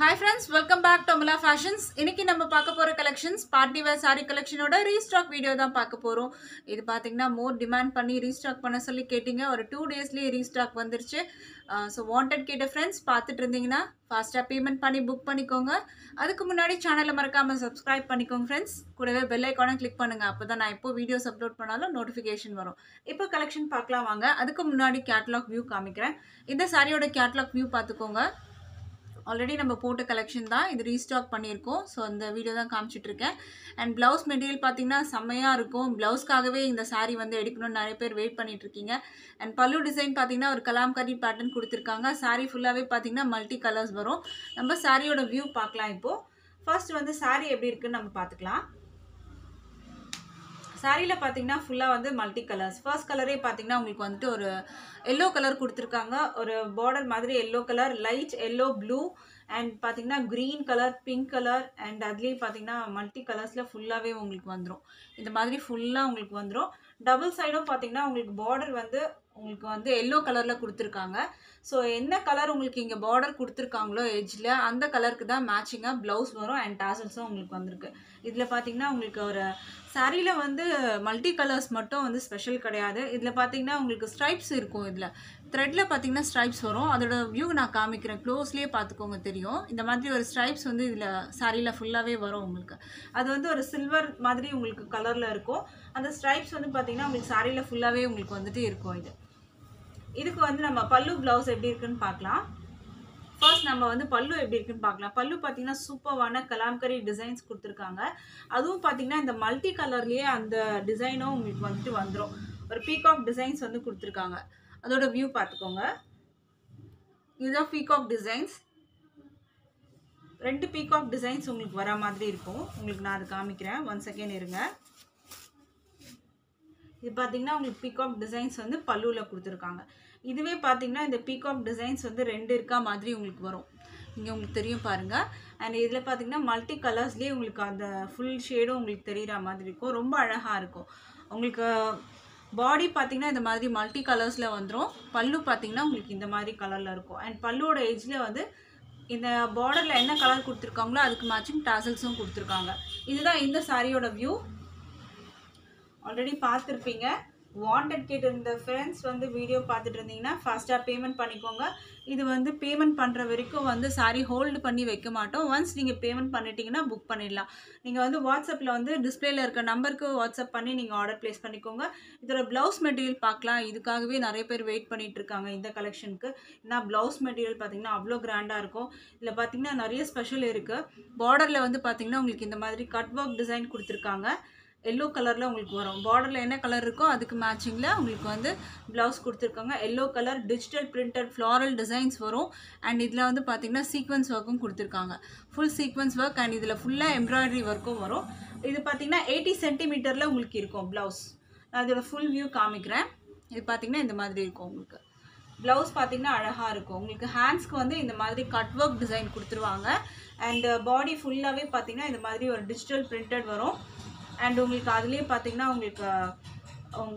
Hi friends welcome back to Amala fashions இன்றைக்கி நம்ம பார்க்க போகிற கலெக்ஷன்ஸ் பார்ட்டி வேர் சாரி கலெக்ஷனோட ரீஸ்டாக் வீடியோ தான் பார்க்க போகிறோம் இது பார்த்தீங்கன்னா மோர் டிமாண்ட் பண்ணி ரீஸ்டாக் பண்ண சொல்லி கேட்டிங்க. ஒரு டூ டேஸ்லேயே ரீஸ்டாக் வந்துருச்சு. ஸோ வாண்டட் கேட்ட ஃப்ரெண்ட்ஸ் பார்த்துட்டு இருந்தீங்கன்னா ஃபாஸ்ட்டாக பேமெண்ட் பண்ணி புக் பண்ணிக்கோங்க. அதுக்கு முன்னாடி சேனலை மறக்காமல் சப்ஸ்கிரைப் பண்ணிக்கோங்க ஃப்ரெண்ட்ஸ் கூடவே பெல் ஐக்கானும் கிளிக் பண்ணுங்கள் அப்போ தான் நான் எப்போ வீடியோஸ் அப்லோட் பண்ணாலும் நோட்டிஃபிகேஷன் வரும். இப்போ கலெக்ஷன் பார்க்கலாம் வாங்க. அதுக்கு முன்னாடி கேட்லாக் வியூ காமிக்கிறேன். இந்த சாரியோட கேட்லாக் வியூ பார்த்துக்கோங்க. ஆல்ரெடி நம்ம போட்ட கலெக்ஷன் தான். இது ரீஸ்டாக் பண்ணியிருக்கோம். ஸோ அந்த வீடியோ தான் காமிச்சிட்டு இருக்கேன் அண்ட் ப்ளவுஸ் மெட்டீரியல் பார்த்தீங்கன்னா செம்மையாக இருக்கும். ப்ளவுஸ்க்காகவே இந்த சாரீ வந்து எடுக்கணும்னு நிறைய பேர் வெயிட் பண்ணிகிட்ருக்கீங்க இருக்கீங்க அண்ட் பல்லு டிசைன் பார்த்தீங்கன்னா ஒரு கலாம்கரி பேட்டர்ன் கொடுத்துருக்காங்க. சாரீ ஃபுல்லாகவே பார்த்தீங்கன்னா மல்டி கலர்ஸ் வரும். நம்ம சாரியோட வியூ பார்க்கலாம் இப்போது ஃபர்ஸ்ட் வந்து சாரீ எப்படி இருக்குன்னு நம்ம பார்த்துக்கலாம். சாரியில் பார்த்தீங்கன்னா ஃபுல்லாக வந்து மல்டி கலர்ஸ் ஃபர்ஸ்ட் கலரே பார்த்தீங்கன்னா உங்களுக்கு வந்துட்டு ஒரு எல்லோ கலர் கொடுத்துருக்காங்க. ஒரு பார்டர் மாதிரி yellow colour light yellow blue and பார்த்தீங்கன்னா green colour pink colour and அதுலேயும் பார்த்தீங்கன்னா மல்டி கலர்ஸில் ஃபுல்லாகவே உங்களுக்கு வந்துடும் இந்த மாதிரி ஃபுல்லாக உங்களுக்கு வந்துடும் டபுள் சைடும் பார்த்தீங்கன்னா உங்களுக்கு பார்டர் வந்து உங்களுக்கு வந்து எல்லோ கலரில் கொடுத்துருக்காங்க. ஸோ என்ன கலர் உங்களுக்கு இங்கே பார்டர் கொடுத்துருக்காங்களோ எட்ஜில் அந்த கலருக்கு தான் மேட்சிங்காக ப்ளவுஸ் வரும் அண்ட் டாசல்ஸும் உங்களுக்கு வந்திருக்கு. இதில் பார்த்தீங்கன்னா உங்களுக்கு ஒரு சாரியில் வந்து மல்டி கலர்ஸ் மட்டும் வந்து ஸ்பெஷல் கிடையாது. இதில் பார்த்தீங்கன்னா உங்களுக்கு ஸ்ட்ரைப்ஸ் இருக்கும் இதில். த்ரெட்டில் பார்த்தீங்கன்னா ஸ்ட்ரைப்ஸ் வரும். அதோட வியூ நான் காமிக்கிறேன். க்ளோஸ்லேயே பார்த்துக்கோங்க தெரியும். இந்த மாதிரி ஒரு ஸ்ட்ரைப்ஸ் வந்து இதில் சாரியில் ஃபுல்லாகவே வரும் உங்களுக்கு. அது வந்து ஒரு சில்வர் மாதிரி உங்களுக்கு கலரில் இருக்கும். அந்த ஸ்ட்ரைப்ஸ் வந்து பார்த்தீங்கன்னா உங்களுக்கு சாரியில் ஃபுல்லாகவே உங்களுக்கு வந்துட்டு இருக்கும் இது. இதுக்கு வந்து நம்ம பல்லு ப்ளவுஸ் எப்படி இருக்குன்னு பார்க்கலாம் ஃபர்ஸ்ட் நம்ம வந்து பல்லு எப்படி இருக்குன்னு பார்க்கலாம் பல்லு பார்த்தீங்கன்னா சூப்பர்வான கலாம்கரி டிசைன்ஸ் கொடுத்துருக்காங்க. அதுவும் பார்த்தீங்கன்னா இந்த மல்டி கலர்லேயே அந்த டிசைனும் உங்களுக்கு வந்துட்டு வந்துடும் ஒரு பீகாக் டிசைன்ஸ் வந்து கொடுத்துருக்காங்க. அதோட வியூ பார்த்துக்கோங்க. இதுதான் பீகாக் டிசைன்ஸ் ரெண்டு பீகாக் டிசைன்ஸ் உங்களுக்கு வர மாதிரி இருக்கும். உங்களுக்கு நான் அது காமிக்கிறேன். ஒன் செகண்ட் இருங்க. இது பார்த்தீங்கன்னா உங்களுக்கு பீகாக் டிசைன்ஸ் வந்து பல்லுவில் கொடுத்துருக்காங்க. இதுவே பார்த்தீங்கன்னா இந்த பீகாக் டிசைன்ஸ் வந்து ரெண்டு இருக்கா மாதிரி உங்களுக்கு வரும். இங்கே உங்களுக்கு தெரியும் பாருங்கள் அண்ட் இதில் பார்த்தீங்கன்னா மல்டி கலர்ஸ்லேயே உங்களுக்கு அந்த ஃபுல் ஷேடும் உங்களுக்கு தெரிகிற மாதிரி இருக்கும். ரொம்ப அழகாக இருக்கும். உங்களுக்கு பாடி பார்த்தீங்கன்னா இந்த மாதிரி மல்டி கலர்ஸில் வந்துடும் பல்லு பார்த்தீங்கன்னா உங்களுக்கு இந்த மாதிரி கலரில் இருக்கும். அண்ட் பல்லுவோட எஜ்ஜில் வந்து இந்த பார்டரில் என்ன கலர் கொடுத்துருக்காங்களோ அதுக்கு மேட்சிங் டாசல்ஸும் கொடுத்துருக்காங்க. இதுதான் இந்த சாரியோட வியூ ஆல்ரெடி பார்த்துருப்பீங்க. வாண்டட் கேட்டிருந்த ஃப்ரெண்ட்ஸ் வந்து வீடியோ பார்த்துட்டு இருந்தீங்கன்னா ஃபாஸ்ட்டாக பேமெண்ட் பண்ணிக்கோங்க. இது வந்து பேமெண்ட் பண்ணுற வரைக்கும் வந்து சாரி ஹோல்டு பண்ணி வைக்க மாட்டோம். ஒன்ஸ் நீங்கள் பேமெண்ட் பண்ணிட்டீங்கன்னா புக் பண்ணிடலாம். நீங்கள் வந்து வாட்ஸ்அப்பில் வந்து டிஸ்பிளேல இருக்க நம்பருக்கு வாட்ஸ்அப் பண்ணி நீங்கள் ஆர்டர் ப்ளேஸ் பண்ணிக்கோங்க. இதோட ப்ளவுஸ் மெட்டீரியல் பார்க்கலாம். இதுக்காகவே நிறைய பேர் வெயிட் பண்ணிட்டு இருக்காங்க இந்த கலெக்ஷனுக்கு ஏன்னா ப்ளவுஸ் மெட்டீரியல் பார்த்தீங்கன்னா அவ்வளோ கிராண்டாக இருக்கும். இதில் பார்த்தீங்கன்னா நிறைய ஸ்பெஷல் இருக்குது பார்டரில் வந்து பார்த்தீங்கன்னா உங்களுக்கு இந்த மாதிரி கட் ஒர்க் டிசைன் கொடுத்துருக்காங்க. எல்லோ கலரில் உங்களுக்கு வரும். பார்டரில் என்ன கலர் இருக்கோ அதுக்கு மேட்சிங்கில் உங்களுக்கு வந்து ப்ளவுஸ் கொடுத்துருக்காங்க. Yellow colour digital printed floral designs வரும். அண்ட் இதில் வந்து பார்த்திங்கன்னா சீக்வன்ஸ் ஒர்க்கும் கொடுத்துருக்காங்க. ஃபுல் சீக்வன்ஸ் ஒர்க் அண்ட் இதில் ஃபுல்லாக எம்ப்ராய்டரி ஒர்க்கும் வரும். இது பார்த்தீங்கன்னா எயிட்டி சென்டிமீட்டரில் உங்களுக்கு இருக்கும் ப்ளவுஸ் நான் இதோட ஃபுல் வியூ காமிக்கிறேன். இது பார்த்தீங்கன்னா இந்த மாதிரி இருக்கும் உங்களுக்கு. ப்ளவுஸ் பார்த்தீங்கன்னா அழகாக இருக்கும். உங்களுக்கு ஹேண்ட்ஸ்க்கு வந்து இந்த மாதிரி கட் ஒர்க் டிசைன் கொடுத்துருவாங்க. அண்ட் பாடி ஃபுல்லாகவே பார்த்தீங்கன்னா இந்த மாதிரி ஒரு டிஜிட்டல் பிரிண்டட் வரும். அண்ட் உங்களுக்கு அதுலேயே பார்த்தீங்கன்னா உங்களுக்கு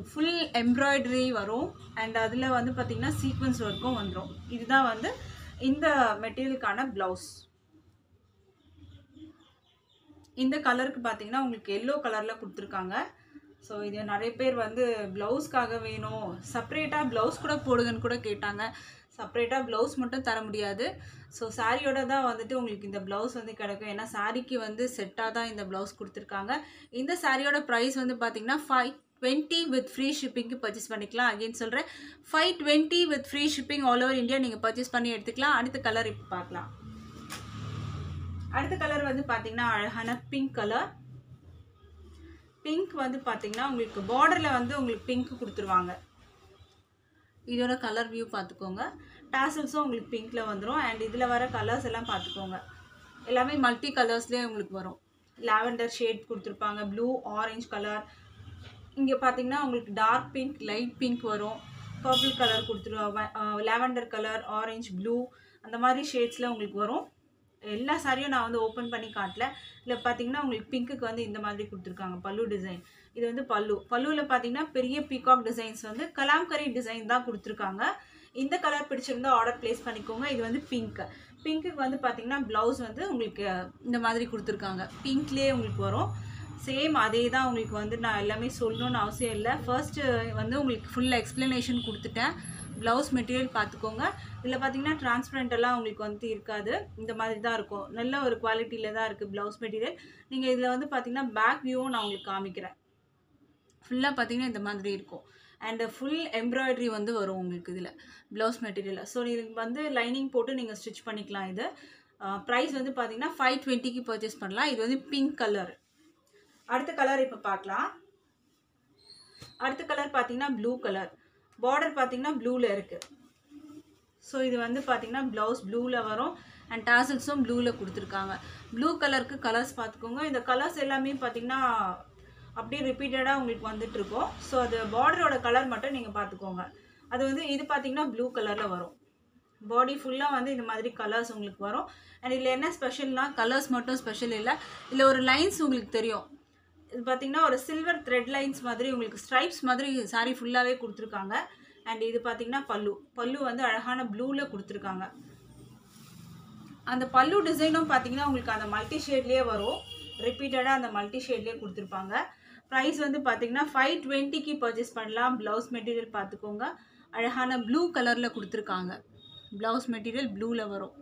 ஃபுல் எம்ப்ராய்டரி வரும். அண்ட் அதில் வந்து பார்த்தீங்கன்னா சீக்வன்ஸ் ஒர்க்கும் வந்துடும் இதுதான் வந்து இந்த மெட்டீரியலுக்கான ப்ளவுஸ் இந்த கலருக்கு பார்த்தீங்கன்னா உங்களுக்கு எல்லோ கலரில் கொடுத்துருக்காங்க. ஸோ இது நிறைய பேர் வந்து ப்ளவுஸ்க்காக வேணும். செப்ரேட்டாக ப்ளவுஸ் கூட போடுங்கன்னு கூட கேட்டாங்க. செப்ரேட்டாக ப்ளவுஸ் மட்டும் தர முடியாது. ஸோ சாரியோட தான் வந்துட்டு உங்களுக்கு இந்த ப்ளவுஸ் வந்து கிடைக்கும். ஏன்னா சாரிக்கு வந்து செட்டாக தான் இந்த ப்ளவுஸ் கொடுத்துருக்காங்க. இந்த சாரியோட ப்ரைஸ் வந்து பார்த்தீங்கன்னா ஃபைவ் டுவெண்ட்டி வித் ஃப்ரீ ஷிப்பிங்க்கு பர்ச்சேஸ் பண்ணிக்கலாம். அகெயின் சொல்கிறேன் five twenty with free shipping all over India நீங்கள் பர்ச்சேஸ் பண்ணி எடுத்துக்கலாம். அடுத்த கலர் இப்போ பார்க்கலாம். அடுத்த கலர் வந்து பார்த்திங்கன்னா அழகான பிங்க் கலர் பிங்க் வந்து பார்த்தீங்கன்னா உங்களுக்கு பார்டரில் வந்து உங்களுக்கு பிங்க் கொடுத்துருவாங்க. இதோட கலர் வியூ பார்த்துக்கோங்க டாசல்ஸும் உங்களுக்கு பிங்க்கில் வந்துடும் அண்ட் இதில் வர கலர்ஸ் எல்லாம் பார்த்துக்கோங்க எல்லாமே மல்டி கலர்ஸ்லேயே உங்களுக்கு வரும். லாவெண்டர் ஷேட் கொடுத்துருப்பாங்க. ப்ளூ ஆரஞ்ச் கலர் இங்கே பார்த்தீங்கன்னா உங்களுக்கு டார்க் பிங்க் லைட் பிங்க் வரும். பர்பிள் கலர் கொடுத்துருவாங்க லாவெண்டர் கலர் ஆரஞ்ச் ப்ளூ அந்த மாதிரி ஷேட்ஸில் உங்களுக்கு வரும். எல்லா சாரியும் நான் வந்து ஓப்பன் பண்ணி காட்டல. இல்லை பார்த்தீங்கன்னா உங்களுக்கு பிங்க்குக்கு வந்து இந்த மாதிரி கொடுத்துருக்காங்க பல்லு டிசைன் இது வந்து பல்லு. பல்லுவில் பார்த்தீங்கன்னா பெரிய பீகாக் டிசைன்ஸ் வந்து கலாம்கரி டிசைன் தான் கொடுத்துருக்காங்க. இந்த கலர் பிடிச்சிருந்தா ஆர்டர் ப்ளேஸ் பண்ணிக்கோங்க. இது வந்து பிங்க் பிங்க்குக்கு வந்து பார்த்தீங்கன்னா ப்ளவுஸ் வந்து உங்களுக்கு இந்த மாதிரி கொடுத்துருக்காங்க. பிங்க்லேயே உங்களுக்கு வரும். சேம் அதே தான் உங்களுக்கு வந்து நான் எல்லாமே சொல்லணும்னு அவசியம் இல்லை. ஃபர்ஸ்ட்டு வந்து உங்களுக்கு ஃபுல் எக்ஸ்ப்ளனேஷன் கொடுத்துட்டேன். ப்ளவுஸ் மெட்டீரியல் பார்த்துக்கோங்க இதில் பார்த்தீங்கன்னா டிரான்ஸ்பரண்ட் எல்லாம் உங்களுக்கு வந்து இருக்காது. இந்த மாதிரி தான் இருக்கும். நல்ல ஒரு குவாலிட்டியில் தான் இருக்குது ப்ளவுஸ் மெட்டீரியல் நீங்கள் இதில் வந்து பார்த்தீங்கன்னா பேக் வியூவும் நான் உங்களுக்கு காமிக்கிறேன். ஃபுல்லாக பார்த்தீங்கன்னா இந்த மாதிரி இருக்கும். அண்டு ஃபுல் எம்ப்ராய்டரி வந்து வரும் உங்களுக்கு இதில் ப்ளவுஸ் மெட்டீரியலில் ஸோ இதுக்கு வந்து லைனிங் போட்டு நீங்கள் ஸ்டிச் பண்ணிக்கலாம் இது. ப்ரைஸ் வந்து பார்த்தீங்கன்னா ஃபைவ் டுவெண்ட்டிக்கு பர்ச்சேஸ் பண்ணலாம். இது வந்து பிங்க் கலர் அடுத்த கலர் இப்போ பார்க்கலாம் அடுத்த கலர் பார்த்தீங்கன்னா ப்ளூ கலர் பார்டர் பார்த்தீங்கன்னா ப்ளூவில் இருக்குது ஸோ இது வந்து பார்த்தீங்கன்னா ப்ளவுஸ் ப்ளூவில் வரும். அண்ட் டாசல்ஸும் ப்ளூவில் கொடுத்துருக்காங்க. ப்ளூ கலருக்கு கலர்ஸ் பார்த்துக்கோங்க இந்த கலர்ஸ் எல்லாமே பார்த்தீங்கன்னா அப்படியே ரிப்பீட்டடாக உங்களுக்கு வந்துட்டு இருக்கும் ஸோ அது பார்டரோட கலர் மட்டும் நீங்கள் பார்த்துக்கோங்க அது வந்து இது பார்த்தீங்கன்னா ப்ளூ கலரில் வரும். பாடி ஃபுல்லாக வந்து இந்த மாதிரி கலர்ஸ் உங்களுக்கு வரும். அண்ட் இதில் என்ன ஸ்பெஷல்னா கலர்ஸ் மட்டும் ஸ்பெஷல் இல்லை. இதில் ஒரு லைன்ஸ் உங்களுக்கு தெரியும். இது பார்த்தீங்கன்னா ஒரு சில்வர் த்ரெட் லைன்ஸ் மாதிரி உங்களுக்கு ஸ்ட்ரைப்ஸ் மாதிரி சாரி ஃபுல்லாகவே கொடுத்துருக்காங்க. அண்ட் இது பார்த்தீங்கன்னா பல்லு. பல்லு வந்து அழகான ப்ளூவில் கொடுத்துருக்காங்க. அந்த பல்லு டிசைனும் பார்த்தீங்கன்னா உங்களுக்கு அந்த மல்டி ஷேட்லேயே வரும். ரிப்பீட்டடாக அந்த மல்டி ஷேட்லேயே கொடுத்துருப்பாங்க. ப்ரைஸ் வந்து பார்த்தீங்கன்னா ஃபைவ் டுவெண்ட்டிக்கு பர்ச்சேஸ் பண்ணலாம். ப்ளவுஸ் மெட்டீரியல் பார்த்துக்கோங்க அழகான ப்ளூ கலரில் கொடுத்துருக்காங்க. ப்ளவுஸ் மெட்டீரியல் ப்ளூவில் வரும்.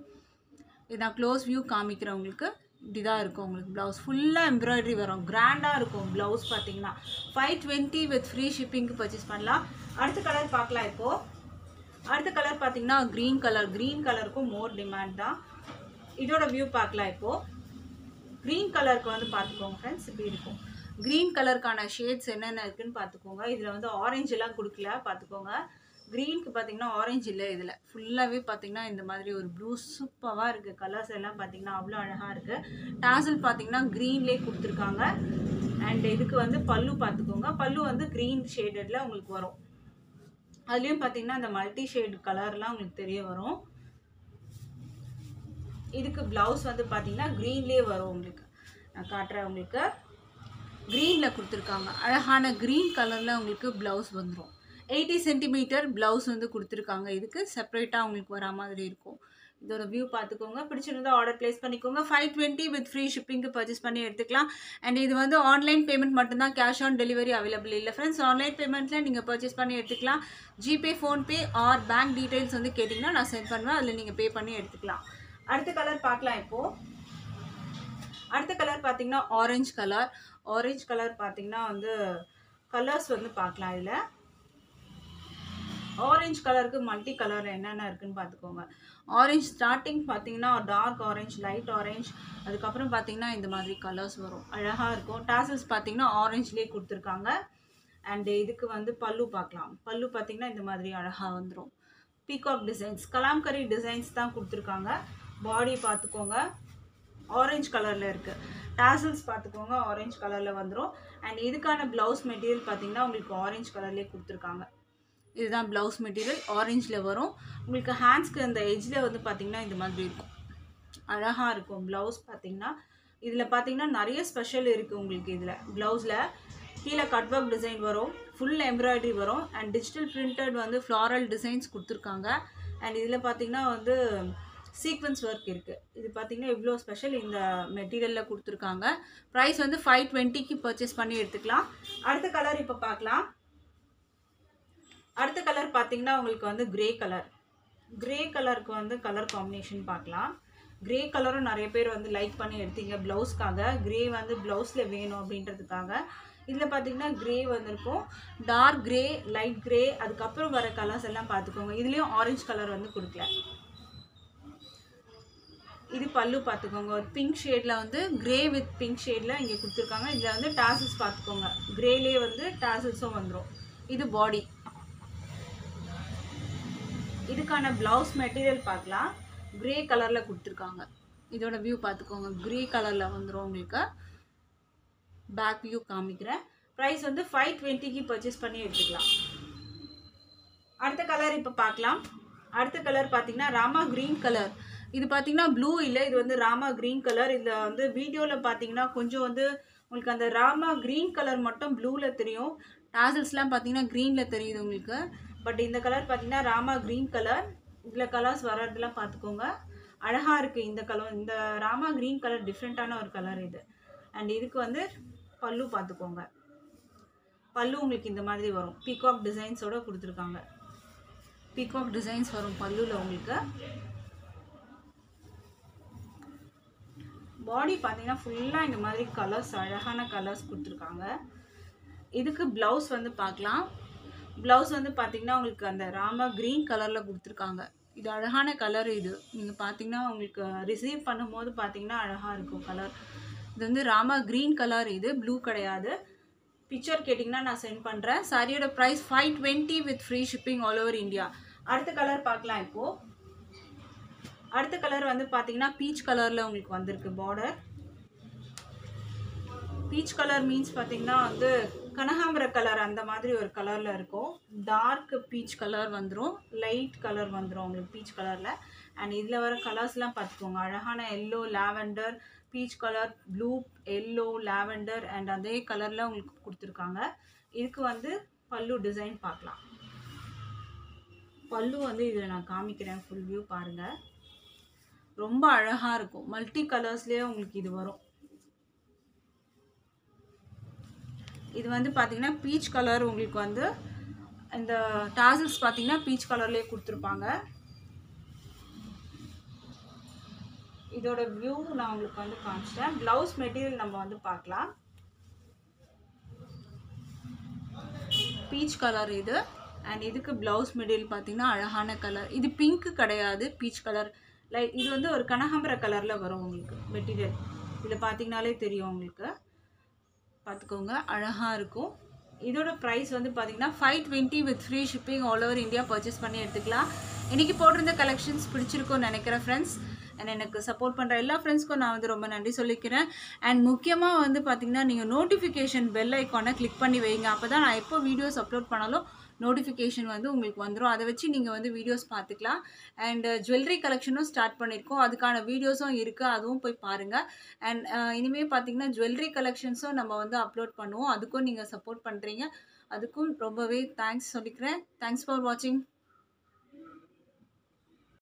இதான் க்ளோஸ் வியூ காமிக்கிறேன் உங்களுக்கு. இப்படி தான் இருக்கும் உங்களுக்கு ப்ளவுஸ் ஃபுல்லாக எம்ப்ராய்டரி வரும். கிராண்டாக இருக்கும் ப்ளவுஸ் பார்த்தீங்கன்னா. ஃபைவ் டுவெண்ட்டி வித் ஃப்ரீ ஷிப்பிங்க்கு பர்ச்சேஸ் பண்ணலாம். அடுத்த கலர் பார்க்கலாம் இப்போது அடுத்த கலர் பார்த்தீங்கன்னா க்ரீன் கலர் க்ரீன் கலருக்கும் மோர் டிமாண்ட் தான். இதோட வியூ பார்க்கலாம் இப்போது க்ரீன் கலருக்கு வந்து பார்த்துக்கோங்க ஃப்ரெண்ட்ஸ் இப்படி இருக்கும். க்ரீன் கலருக்கான ஷேட்ஸ் என்னென்ன இருக்குன்னு பார்த்துக்கோங்க. இதில் வந்து ஆரஞ்செல்லாம் கொடுக்கல. பார்த்துக்கோங்க. க்ரீனுக்கு பார்த்தீங்கன்னா ஆரஞ்சு இல்லை இதில். ஃபுல்லாகவே பார்த்தீங்கன்னா இந்த மாதிரி ஒரு ப்ளூ சூப்பராக இருக்குது கலர்ஸ் எல்லாம் பார்த்தீங்கன்னா அவ்வளோ அழகாக இருக்குது டாசல் பார்த்தீங்கன்னா க்ரீன்லேயே கொடுத்துருக்காங்க. அண்ட் இதுக்கு வந்து பல்லு பார்த்துக்கோங்க பல்லு வந்து க்ரீன் ஷேடடில் உங்களுக்கு வரும். அதுலேயும் பார்த்தீங்கன்னா அந்த மல்டி ஷேட் கலர்லாம் உங்களுக்கு தெரிய வரும். இதுக்கு ப்ளவுஸ் வந்து பார்த்தீங்கன்னா க்ரீன்லேயே வரும் உங்களுக்கு. நான் காட்டுறேன் உங்களுக்கு. க்ரீனில் கொடுத்துருக்காங்க. அழகான க்ரீன் கலரில் உங்களுக்கு ப்ளவுஸ் வந்துடும் எயிட்டி சென்டிமீட்டர் ப்ளவுஸ் வந்து கொடுத்துருக்காங்க. இதுக்கு செப்பரேட்டாக உங்களுக்கு வரா மாதிரி இருக்கும். இதோட வியூ பார்த்துக்கோங்க பிடிச்சிருந்தா ஆர்டர் ப்ளேஸ் பண்ணிக்கோங்க. ஃபைவ் டுவெண்ட்டி வித் ஃப்ரீ ஷிப்பிங்க்கு பர்ச்சேஸ் பண்ணி எடுத்துக்கலாம். அண்ட் இது வந்து ஆன்லைன் பேமெண்ட் மட்டும்தான். கேஷ் ஆன் டெலிவரி அவைலபிள் இல்லை ஃப்ரெண்ட்ஸ் ஆன்லைன் பேமெண்ட்டில் நீங்கள் பர்ச்சேஸ் பண்ணி எடுத்துக்கலாம். GPay PhonePe or bank details வந்து கேட்டிங்கன்னா நான் சென்ட் பண்ணுவேன். அதில் நீங்கள் பே பண்ணி எடுத்துக்கலாம். அடுத்த கலர் பார்க்கலாம் இப்போது அடுத்த கலர் பார்த்தீங்கன்னா ஆரஞ்சு கலர் ஆரஞ்சு கலர் பார்த்தீங்கன்னா வந்து கலர்ஸ் வந்து பார்க்கலாம் இதில். ஆரஞ்சு கலருக்கு மல்டி கலர் என்னென்ன இருக்குதுன்னு பார்த்துக்கோங்க. ஆரஞ்சு ஸ்டார்டிங் பார்த்தீங்கன்னா டார்க் ஆரஞ்சு லைட் ஆரஞ்சு அதுக்கப்புறம் பார்த்தீங்கன்னா இந்த மாதிரி கலர்ஸ் வரும். அழகாக இருக்கும். டாசல்ஸ் பார்த்தீங்கன்னா ஆரஞ்சுலேயே கொடுத்துருக்காங்க. அண்டு இதுக்கு வந்து பல்லு பார்க்கலாம். பல்லு பார்த்தீங்கன்னா இந்த மாதிரி அழகாக வந்துடும் பீகாக் டிசைன்ஸ் கலாம்கரி டிசைன்ஸ் தான் கொடுத்துருக்காங்க. பாடி பார்த்துக்கோங்க. ஆரஞ்சு கலரில் இருக்குது டாசல்ஸ் பார்த்துக்கோங்க. ஆரஞ்சு கலரில் வந்துடும் அண்ட் இதுக்கான ப்ளவுஸ் மெட்டீரியல் பார்த்தீங்கன்னா உங்களுக்கு ஆரஞ்சு கலர்லேயே கொடுத்துருக்காங்க. இதுதான் ப்ளவுஸ் மெட்டீரியல் ஆரஞ்சில் வரும். உங்களுக்கு ஹேண்ட்ஸ்க்கு அந்த எஜ்ஜில் வந்து பார்த்திங்கன்னா இந்த மாதிரி இருக்கும். அழகாக இருக்கும். ப்ளவுஸ் பார்த்தீங்கன்னா இதில் பார்த்தீங்கன்னா நிறைய ஸ்பெஷல் இருக்குது உங்களுக்கு இதில். ப்ளவுஸில் கீழே கட் ஒர்க் டிசைன் வரும் ஃபுல் எம்ப்ராய்டரி வரும். அண்ட் டிஜிட்டல் பிரிண்டட் வந்து ஃப்ளாரல் டிசைன்ஸ் கொடுத்துருக்காங்க. அண்ட் இதில் பார்த்தீங்கன்னா வந்து சீக்வன்ஸ் ஒர்க் இருக்குது இது பார்த்தீங்கன்னா இவ்வளோ ஸ்பெஷல் இந்த மெட்டீரியலில் கொடுத்துருக்காங்க. ப்ரைஸ் வந்து ஃபைவ் டுவெண்ட்டிக்கு பர்ச்சேஸ் பண்ணி எடுத்துக்கலாம். அடுத்த கலர் இப்போ பார்க்கலாம். அடுத்த கலர் பார்த்தீங்கன்னா உங்களுக்கு வந்து கிரே கலர் கிரே கலருக்கு வந்து கலர் காம்பினேஷன் பார்க்கலாம். கிரே கலரும் நிறைய பேர் வந்து லைக் பண்ணி எடுத்தீங்க ப்ளவுஸ்க்காக கிரே வந்து ப்ளவுஸில் வேணும் அப்படின்றதுக்காக. இதில் பார்த்தீங்கன்னா கிரே வந்திருக்கும். டார்க் கிரே லைட் கிரே அதுக்கப்புறம் வர கலர்ஸ் எல்லாம் பார்த்துக்கோங்க இதுலேயும் ஆரஞ்சு கலர் வந்து கொடுக்கல. இது பல்லு பார்த்துக்கோங்க ஒரு பிங்க் ஷேடில் வந்து கிரே வித் பிங்க் ஷேடில் இங்கே கொடுத்துருக்காங்க. இதில் வந்து டாசல்ஸ் பார்த்துக்கோங்க கிரேலே வந்து டாசல்ஸும் வந்துடும் இது பாடி இதுக்கான ப்ளவுஸ் மெட்டீரியல் பார்க்கலாம். கிரே கலரில் கொடுத்துருக்காங்க. இதோட வியூ பார்த்துக்கோங்க. கிரே கலரில் வந்துடும் உங்களுக்கு. பேக் வியூ காமிக்கிறேன். ப்ரைஸ் வந்து ஃபைவ் டுவெண்ட்டிக்கு பர்ச்சேஸ் பண்ணி எடுத்துக்கலாம். அடுத்த கலர் இப்போ பார்க்கலாம். அடுத்த கலர் பார்த்தீங்கன்னா ராமா க்ரீன் கலர் இது பார்த்தீங்கன்னா ப்ளூ இல்லை இது வந்து ராமா க்ரீன் கலர் இதில் வந்து வீடியோவில் பார்த்தீங்கன்னா கொஞ்சம் வந்து உங்களுக்கு அந்த ராமா க்ரீன் கலர் மட்டும் ப்ளூவில் தெரியும். டாசல்ஸ்லாம் பார்த்தீங்கன்னா க்ரீனில் தெரியுது உங்களுக்கு. பட் இந்த கலர் பார்த்தீங்கன்னா ராமா க்ரீன் கலர் இதில் கலர்ஸ் வர்றதெல்லாம் பார்த்துக்கோங்க அழகாக இருக்குது இந்த கலர் இந்த ராமா க்ரீன் கலர் டிஃப்ரெண்ட்டான ஒரு கலர் இது. அண்ட் இதுக்கு வந்து பல்லு பார்த்துக்கோங்க பல்லு உங்களுக்கு இந்த மாதிரி வரும். பீகாக் டிசைன்ஸோட கொடுத்துருக்காங்க. பீகாக் டிசைன்ஸ் வரும் பல்லுவில் உங்களுக்கு. பாடி பார்த்தீங்கன்னா ஃபுல்லாக இந்த மாதிரி கலர்ஸ் அழகான கலர்ஸ் கொடுத்துருக்காங்க. இதுக்கு ப்ளவுஸ் வந்து பார்க்கலாம் ப்ளவுஸ் வந்து பார்த்தீங்கன்னா உங்களுக்கு அந்த ராமா க்ரீன் கலரில் கொடுத்துருக்காங்க. இது அழகான கலர் இது. நீங்கள் பார்த்தீங்கன்னா உங்களுக்கு ரிசீவ் பண்ணும்போது பார்த்தீங்கன்னா அழகாக இருக்கும் கலர் இது வந்து ராமா க்ரீன் கலர் இது. ப்ளூ கிடையாது. பிக்சர் கேட்டிங்கன்னா நான் சென்ட் பண்ணுறேன் சாரியோட price five twenty with free shipping all over India அடுத்த கலர் பார்க்கலாம் இப்போது அடுத்த கலர் வந்து பார்த்தீங்கன்னா பீச் கலரில் உங்களுக்கு வந்திருக்கு பார்டர் பீச் கலர் மீன்ஸ் பார்த்தீங்கன்னா வந்து கனகாம்பர கலர் அந்த மாதிரி ஒரு கலரில் இருக்கும். டார்க் பீச் கலர் வந்துடும் லைட் கலர் வந்துடும் உங்களுக்கு பீச் கலரில் அண்ட் இதில் வர கலர்ஸ்லாம் பார்த்துக்கோங்க. அழகான yellow lavender peach colour blue yellow lavender and அதே கலரில் உங்களுக்கு கொடுத்துருக்காங்க. இதுக்கு வந்து பல்லு டிசைன் பார்க்கலாம். பல்லு வந்து இதில் நான் காமிக்கிறேன் ஃபுல் வியூ பாருங்கள் ரொம்ப அழகாக இருக்கும். மல்டி கலர்ஸ்லேயே உங்களுக்கு இது வரும். இது வந்து பார்த்தீங்கன்னா பீச் கலர் உங்களுக்கு வந்து இந்த டாசல்ஸ் பார்த்தீங்கன்னா பீச் கலர்லேயே கொடுத்துருப்பாங்க. இதோட வியூ நான் உங்களுக்கு வந்து காமிச்சிட்டேன். ப்ளவுஸ் மெட்டீரியல் நம்ம வந்து பார்க்கலாம். பீச் கலர் இது. அண்ட் இதுக்கு ப்ளவுஸ் மெட்டீரியல் பார்த்தீங்கன்னா அழகான கலர் இது பிங்க் கிடையாது பீச் கலர் லைக் இது வந்து ஒரு கனகாம்பர கலரில் வரும் உங்களுக்கு மெட்டீரியல் இதில் பார்த்தீங்கனாலே தெரியும் உங்களுக்கு. பார்த்துக்கோங்க அழகாக இருக்கும். இதோட ப்ரைஸ் வந்து பார்த்தீங்கன்னா five twenty with free shipping all over India purchase பண்ணி எடுத்துக்கலாம். இன்றைக்கி போட்டிருந்த கலெக்ஷன்ஸ் பிடிச்சிருக்கும்னு நினைக்கிறேன் ஃப்ரெண்ட்ஸ் அண்ட் எனக்கு சப்போர்ட் பண்ணுற எல்லா ஃப்ரெண்ட்ஸ்க்கும் நான் வந்து ரொம்ப நன்றி சொல்லிக்கிறேன். அண்ட் முக்கியமாக வந்து பார்த்திங்கன்னா நீங்கள் நோட்டிஃபிகேஷன் பெல் ஐக்கானை கிளிக் பண்ணி வைங்க. அப்போ தான் நான் எப்போ வீடியோஸ் அப்லோட் பண்ணாலும் நோட்டிஃபிகேஷன் வந்து உங்களுக்கு வந்துடும் அதை வச்சு நீங்கள் வந்து வீடியோஸ் பார்த்துக்கலாம். அண்ட் ஜுவல்லரி கலெக்ஷனும் ஸ்டார்ட் பண்ணியிருக்கோம் அதுக்கான வீடியோஸும் இருக்குது அதுவும் போய் பாருங்கள் அண்ட் uh, இனிமேல் பார்த்தீங்கன்னா ஜுவல்லரி கலெக்ஷன்ஸும் நம்ம வந்து அப்லோட் பண்ணுவோம். அதுக்கும் நீங்கள் சப்போர்ட் பண்ணுறீங்க அதுக்கும் ரொம்பவே தேங்க்ஸ் சொல்லிக்கிறேன். தேங்க்ஸ் ஃபார் வாட்சிங்